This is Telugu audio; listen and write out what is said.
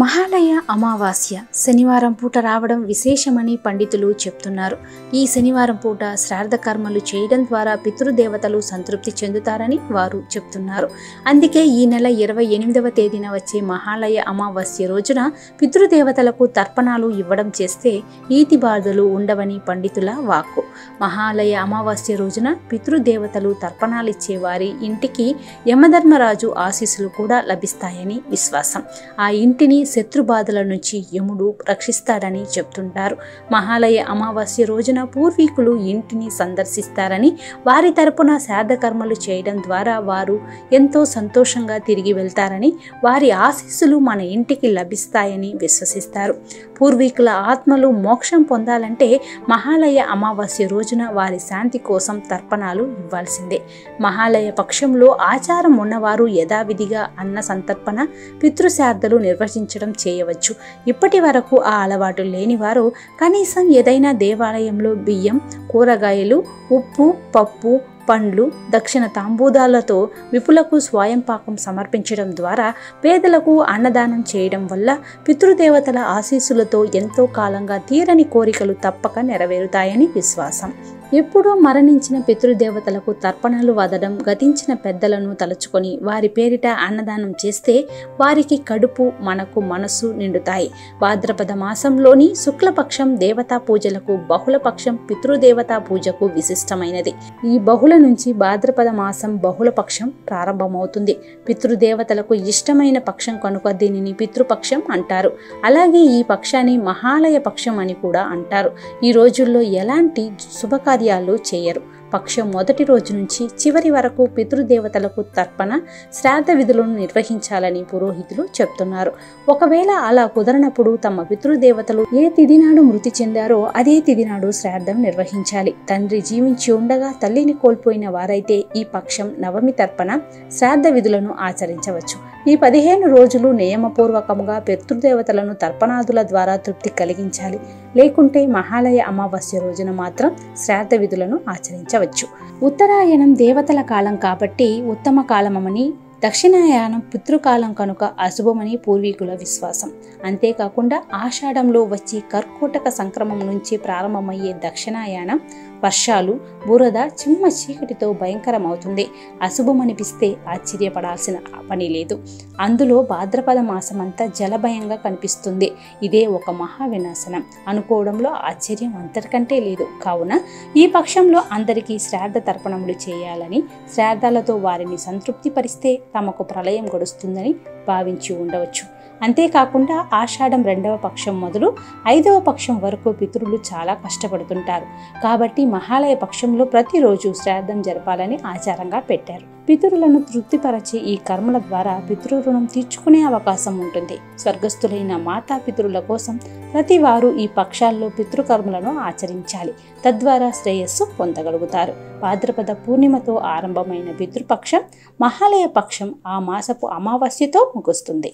మహాలయ అమావాస్య శనివారం పూట రావడం విశేషమని పండితులు చెప్తున్నారు. ఈ శనివారం పూట శ్రార్థ కర్మలు చేయడం ద్వారా పితృదేవతలు సంతృప్తి చెందుతారని వారు చెప్తున్నారు. అందుకే ఈ నెల ఇరవై ఎనిమిదవ తేదీన వచ్చే మహాలయ అమావాస్య రోజున పితృదేవతలకు తర్పణాలు ఇవ్వడం చేస్తే ఈతి బాధలు ఉండవని పండితుల వాక్కు. మహాలయ అమావాస్య రోజున పితృదేవతలు తర్పణాలిచ్చే వారి ఇంటికి యమధర్మరాజు ఆశీస్సులు కూడా లభిస్తాయని విశ్వాసం. ఆ ఇంటిని శత్రు బాధల నుంచి యముడు రక్షిస్తాడని చెప్తుంటారు. మహాలయ అమావాస్య రోజున పూర్వీకులు ఇంటిని సందర్శిస్తారని వారి తరపున శ్రాద్ధ చేయడం ద్వారా వారు ఎంతో సంతోషంగా తిరిగి వెళ్తారని వారి ఆశీస్సులు మన ఇంటికి లభిస్తాయని విశ్వసిస్తారు. పూర్వీకుల ఆత్మలు మోక్షం పొందాలంటే మహాలయ అమావాస్య రోజున వారి శాంతి కోసం తర్పణాలు ఇవ్వాల్సిందే. మహాలయ పక్షంలో ఆచారం ఉన్నవారు యథావిధిగా అన్న సంతర్పణ పితృశార్థలు నిర్వహించడం చేయవచ్చు. ఇప్పటి వరకు ఆ అలవాటు లేనివారు కనీసం ఏదైనా దేవాలయంలో బియ్యం కూరగాయలు ఉప్పు పప్పు పండ్లు దక్షిణ తాంబూదాలతో విపులకు స్వయం పాకం సమర్పించడం ద్వారా పేదలకు అన్నదానం చేయడం వల్ల పితృదేవతల ఆశీస్సులతో ఎంతో కాలంగా తీరని కోరికలు తప్పక నెరవేరుతాయని విశ్వాసం. ఎప్పుడో మరణించిన పితృదేవతలకు తర్పణలు వదడం గతించిన పెద్దలను తలుచుకొని వారి పేరిట అన్నదానం చేస్తే వారికి కడుపు మనకు మనస్సు నిండుతాయి. భాద్రపద మాసంలోని శుక్లపక్షం దేవతా పూజలకు బహుళపక్షం పితృదేవతా పూజకు విశిష్టమైనది. ఈ బహుళ నుంచి భాద్రపద మాసం బహుళపక్షం ప్రారంభమవుతుంది. పితృదేవతలకు ఇష్టమైన పక్షం కనుక దీనిని పితృపక్షం అంటారు. అలాగే ఈ పక్షాన్ని మహాలయ పక్షం అని కూడా అంటారు. ఈ రోజుల్లో ఎలాంటి శుభకార్యాలు చేయరు. పక్షం మొదటి రోజు నుంచి చివరి వరకు పితృదేవతలకు తర్పణ శ్రాద్ధ విధులను నిర్వహించాలని పురోహితులు చెప్తున్నారు. ఒకవేళ అలా కుదరనప్పుడు తమ పితృదేవతలు ఏ తిదినాడు మృతి చెందారో అదే తిదినాడు శ్రాద్ధం నిర్వహించాలి. తండ్రి జీవించి ఉండగా తల్లిని కోల్పోయిన వారైతే ఈ పక్షం నవమి తర్పణ శ్రాద్ధ విధులను ఆచరించవచ్చు. ఈ పదిహేను రోజులు నియమపూర్వకంగా పితృదేవతలను తర్పణాదుల ద్వారా తృప్తి కలిగించాలి. లేకుంటే మహాలయ అమావాస్య రోజున మాత్రం శ్రాద్ధ విధులను ఆచరించవచ్చు. ఉత్తరాయణం దేవతల కాలం కాబట్టి ఉత్తమ కాలమని దక్షిణాయనం పితృకాలం కనుక అశుభమని పూర్వీకుల విశ్వాసం. అంతేకాకుండా ఆషాఢంలో వచ్చే కర్కోటక సంక్రమం నుంచి ప్రారంభమయ్యే దక్షిణాయనం వర్షాలు బురద చిమ్మ చీకటితో భయంకరమవుతుంది. అశుభమనిపిస్తే ఆశ్చర్యపడాల్సిన పని లేదు. అందులో భాద్రపద మాసమంతా జలభయంగా కనిపిస్తుంది. ఇదే ఒక మహా వినాశనం అనుకోవడంలో ఆశ్చర్యం అంతటికంటే లేదు. కావున ఈ పక్షంలో అందరికీ శ్రాద్ధ తర్పణములు చేయాలని శ్రాద్ధాలతో వారిని సంతృప్తిపరిస్తే తమకు ప్రళయం గడుస్తుందని భావించి ఉండవచ్చు. అంతేకాకుండా ఆషాఢం రెండవ పక్షం మొదలు ఐదవ పక్షం వరకు పితరులు చాలా కష్టపడుతుంటారు. కాబట్టి మహాలయ పక్షంలో ప్రతిరోజు శ్రాద్ధం జరపాలని ఆచారంగా పెట్టారు. పితరులను తృప్తిపరచే ఈ కర్మల ద్వారా పితృ రుణం తీర్చుకునే అవకాశం ఉంటుంది. స్వర్గస్థులైన మాతా పితరుల కోసం ప్రతి వారు ఈ పక్షాల్లో పితృకర్మలను ఆచరించాలి. తద్వారా శ్రేయస్సు పొందగలుగుతారు. భాద్రపద పూర్ణిమతో ఆరంభమైన పితృపక్షం మహాలయ పక్షం ఆ మాసపు అమావాస్యతో ముగుస్తుంది.